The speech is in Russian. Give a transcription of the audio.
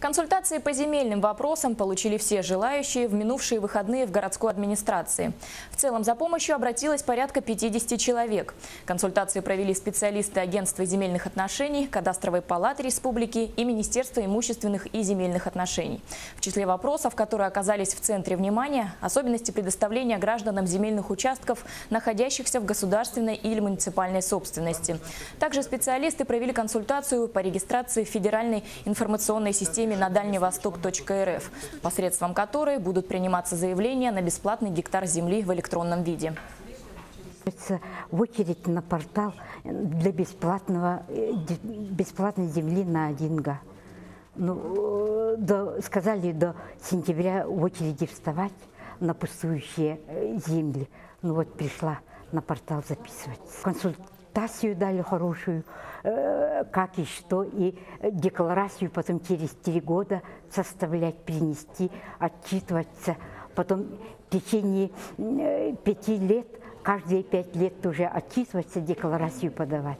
Консультации по земельным вопросам получили все желающие в минувшие выходные в городской администрации. В целом за помощью обратилось порядка 50 человек. Консультации провели специалисты Агентства земельных отношений, Кадастровой палаты республики и Министерства имущественных и земельных отношений. В числе вопросов, которые оказались в центре внимания, особенности предоставления гражданам земельных участков, находящихся в государственной или муниципальной собственности. Также специалисты провели консультацию по регистрации в Федеральной информационной системе на дальневосток.рф, посредством которой будут приниматься заявления на бесплатный гектар земли в электронном виде. В очередь на портал для бесплатного, э, бесплатной земли на 1 га. Ну, э, до, сказали до сентября в очереди вставать на пустующие э, земли. Ну вот пришла на портал записываться. Консультацию дали хорошую, э, как и что, и декларацию потом через три года составлять, принести, отчитываться. Потом в течение пяти лет, каждые пять лет уже отчитываться, декларацию подавать.